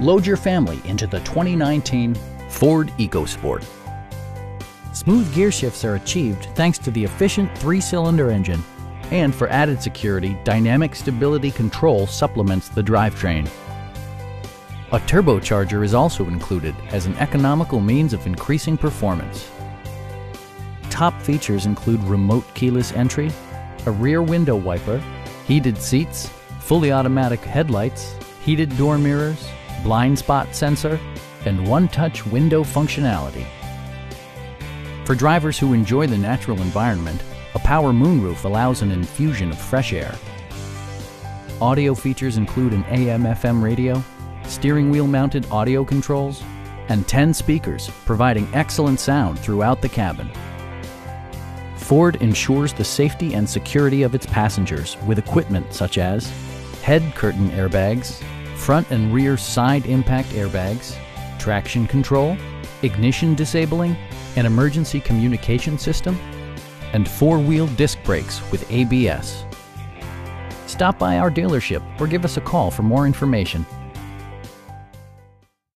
Load your family into the 2019 Ford EcoSport. Smooth gear shifts are achieved thanks to the efficient three-cylinder engine. And for added security, Dynamic Stability Control supplements the drivetrain. A turbocharger is also included as an economical means of increasing performance. Top features include remote keyless entry, a rear window wiper, heated seats, fully automatic headlights, heated door mirrors, blind spot sensor, and one-touch window functionality. For drivers who enjoy the natural environment, a power moonroof allows an infusion of fresh air. Audio features include an AM-FM radio, steering wheel mounted audio controls, and 10 speakers providing excellent sound throughout the cabin. Ford ensures the safety and security of its passengers with equipment such as head curtain airbags, front and rear side impact airbags, traction control, ignition disabling, an emergency communication system, and four-wheel disc brakes with ABS. Stop by our dealership or give us a call for more information.